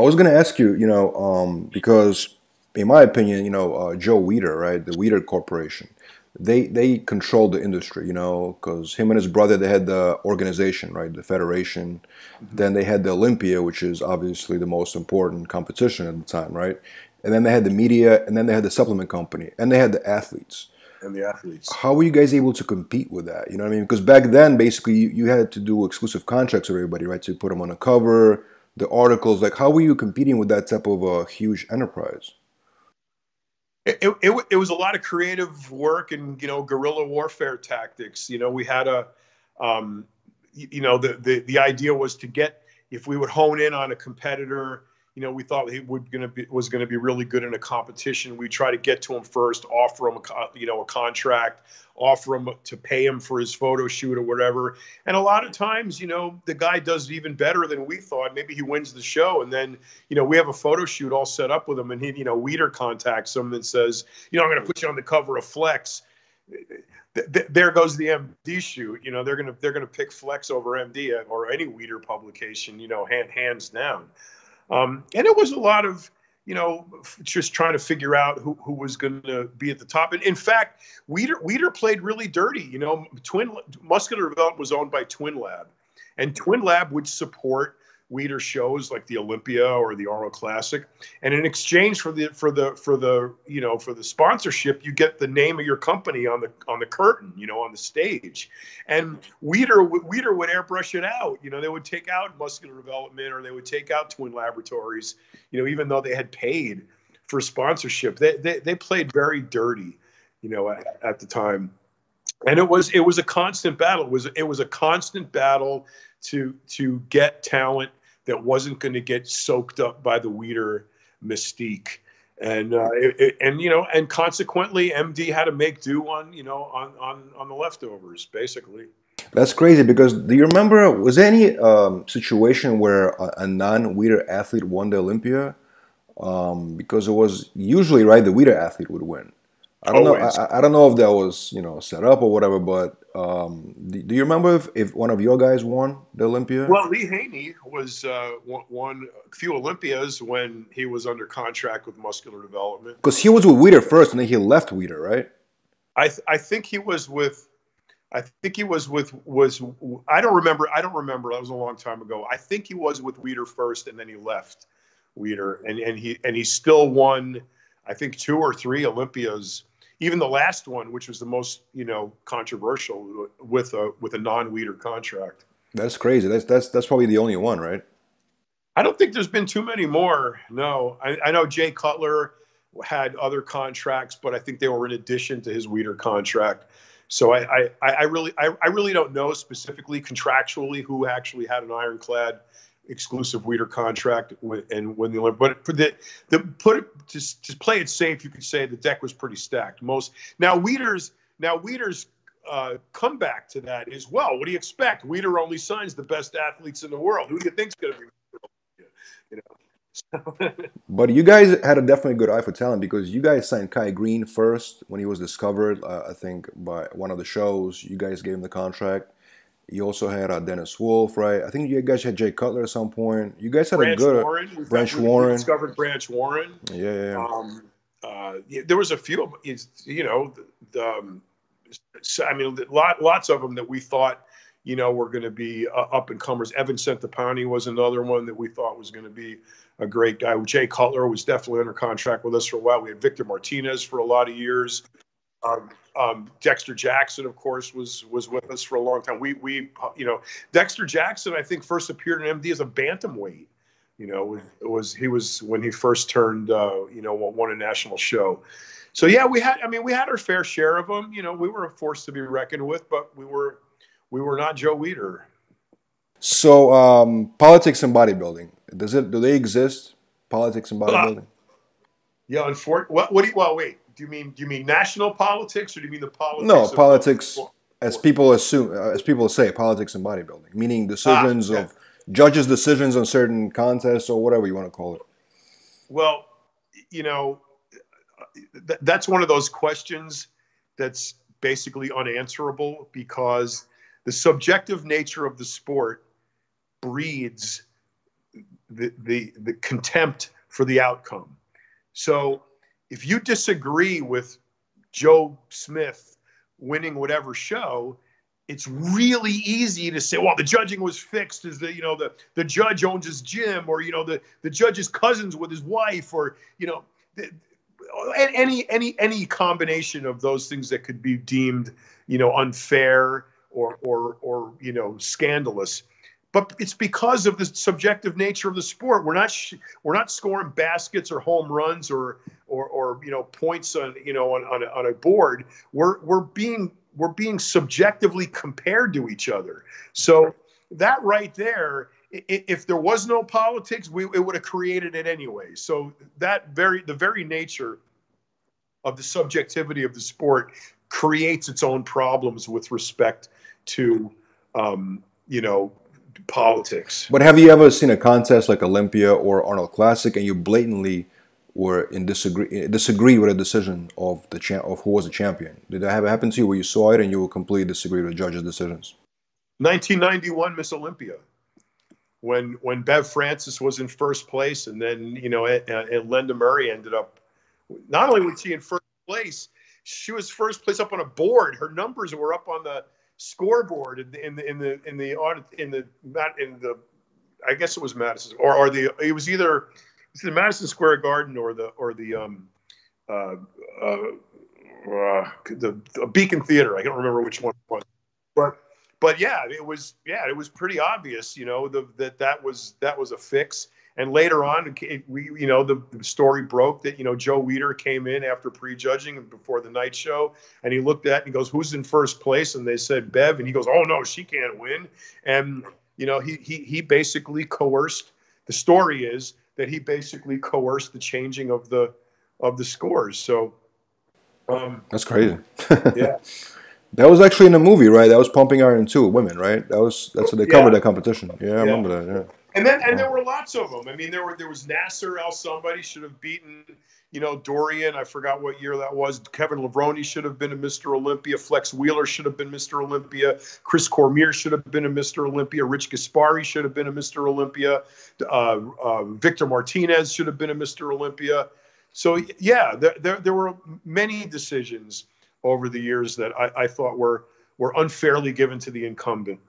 was going to ask you, you know, um, because in my opinion, you know, uh, Joe Weider, right, the Weider Corporation, they they controlled the industry, you know, because him and his brother they had the organization, right, the federation. Mm-hmm. Then they had the Olympia, which is obviously the most important competition at the time, right? And then they had the media, and then they had the supplement company, and they had the athletes. And the athletes. How were you guys able to compete with that? You know what I mean? Because back then, basically, you, you had to do exclusive contracts with everybody, right? To put them on a cover, the articles. Like, how were you competing with that type of a huge enterprise? It, it, it, was a lot of creative work and you know guerrilla warfare tactics you know we had a um, you know the, the the idea was to get if we would hone in on a competitor you know, we thought he would gonna be was going to be really good in a competition. We try to get to him first, offer him a you know a contract, offer him to pay him for his photo shoot or whatever. And a lot of times, you know, the guy does even better than we thought. Maybe he wins the show, and then you know we have a photo shoot all set up with him, and he you know Weider contacts him and says, you know, I'm going to put you on the cover of Flex. there goes the MD shoot. You know, they're gonna they're gonna pick Flex over MD or any Weider publication. You know, hand, hands down. Um, and it was a lot of, you know, just trying to figure out who, who was going to be at the top. And in fact, Weider, Weider played really dirty. You know, Twin Muscular Development was owned by Twin Lab, and Twin Lab would support Weider shows like the Olympia or the Arnold Classic, and in exchange for the for the for the you know for the sponsorship, you get the name of your company on the on the curtain, you know, on the stage. And Weider Weider would airbrush it out. You know, they would take out Muscular Development or they would take out Twin Laboratories. You know, even though they had paid for sponsorship, they they, they played very dirty. You know, at, at the time and it was it was a constant battle. It was it was a constant battle to to get talent that wasn't going to get soaked up by the Weider mystique. And uh, it, it, and you know and consequently MD had to make do on you know on on on the leftovers basically. That's crazy because do you remember was there any um, situation where a, a non-Weider athlete won the Olympia? Um, because it was usually right the Weider athlete would win. I don't Always. know. I, I, don't know if that was you know set up or whatever, but um, do, do, you remember if, if one of your guys won the Olympia? Well, Lee Haney was uh, won a few Olympias when he was under contract with Muscular Development. Because he was with Weider first, and then he left Weider, right? I th- I think he was with. I think he was with was I don't remember I don't remember that was a long time ago. I think he was with Weider first and then he left Weider and and he and he still won I think two or three Olympias even the last one, which was the most you know controversial with a with a non Weider contract. That's crazy. That's that's that's probably the only one, right? I don't think there's been too many more. No, I, I know Jay Cutler had other contracts, but I think they were in addition to his Weider contract. So I, I, I really I, I really don't know specifically contractually who actually had an ironclad exclusive Weider contract and when the but for the the put it to, to play it safe, you could say the deck was pretty stacked. Most now Weider's now Weider's uh, comeback to that is well. What do you expect? Weider only signs the best athletes in the world. Who do you think's going to be? You know. but you guys had a definitely good eye for talent because you guys signed Kai Greene first when he was discovered. Uh, I think by one of the shows, you guys gave him the contract. You also had uh, Dennis Wolf, right? I think you guys had Jay Cutler at some point. You guys had Branch a good Warren. Branch Warren. discovered Branch Warren. Yeah, yeah. Um, uh, there was a few. You know, the, um, I mean, lot, lots of them that we thought, you know, were going to be uh, up and comers. Evan Centopani was another one that we thought was going to be a great guy. Jay Cutler was definitely under contract with us for a while. We had Victor Martinez for a lot of years. Um, um, Dexter Jackson, of course, was was with us for a long time. We we you know Dexter Jackson, I think, first appeared in MD as a bantamweight. You know, it was he was when he first turned uh, you know won a national show. So yeah, we had I mean we had our fair share of them. You know, we were a force to be reckoned with, but we were we were not Joe Weider. So um, politics and bodybuilding does it do they exist? Politics and bodybuilding. Uh, yeah, unfortunately, what what do you well wait do you mean do you mean national politics or do you mean the politics? No, politics as people assume as people say politics and bodybuilding, meaning decisions ah, yeah. of judges' decisions on certain contests or whatever you want to call it. Well, you know, th- that's one of those questions that's basically unanswerable because the subjective nature of the sport breeds the, the the contempt for the outcome. So if you disagree with Joe Smith winning whatever show, it's really easy to say, well, the judging was fixed. Is the you know the the judge owns his gym, or you know the the judge's cousins with his wife, or you know the, any any any combination of those things that could be deemed you know unfair or or or you know scandalous but it's because of the subjective nature of the sport. We're not sh- we're not scoring baskets or home runs or or or you know points on you know on on a, on a board. We're we're being we're being subjectively compared to each other. So that right there if there was no politics we it would have created it anyway. So that very the very nature of the subjectivity of the sport creates its own problems with respect to, um, you know, politics. But have you ever seen a contest like Olympia or Arnold Classic, and you blatantly were in disagree disagree with a decision of the cha- of who was the champion? Did that ever happen to you where you saw it and you would completely disagree with the judges' decisions? 1991 Miss Olympia. When when Bev Francis was in first place, and then you know, and, uh, and Lenda Murray ended up not only was she in first place, she was first place up on a board. Her numbers were up on the scoreboard in the in the in the in the audit in the not in the I guess it was Madison or or the it was either it's the Madison Square Garden or the or the um uh, uh, uh the, the Beacon Theater. I can't remember which one it was, but but yeah, it was yeah, it was pretty obvious, you know, the, that that was that was a fix. And later on, we, you know, the, the, story broke that, you know, Joe Weider came in after prejudging and before the night show and he looked at and he goes, who's in first place? And they said Bev. And he goes, oh, no, she can't win. And, you know, he, he, he basically coerced. The story is that he basically coerced the changing of the, of the scores. So, um, that's crazy. yeah. That was actually in a movie, right? That was Pumping Iron 2, women, right? That was that's what they covered that competition. Yeah, I yeah. remember that. Yeah. And then and there were lots of them. I mean, there were there was Nasser El somebody should have beaten, you know, Dorian. I forgot what year that was. Kevin Levrone should have been a Mr. Olympia. Flex Wheeler should have been Mr. Olympia. Chris Cormier should have been a Mr. Olympia. Rich Gaspari should have been a Mr. Olympia. Uh, uh, Victor Martinez should have been a Mr. Olympia. So yeah, there, there, there were many decisions over the years that I, I thought were were unfairly given to the incumbent.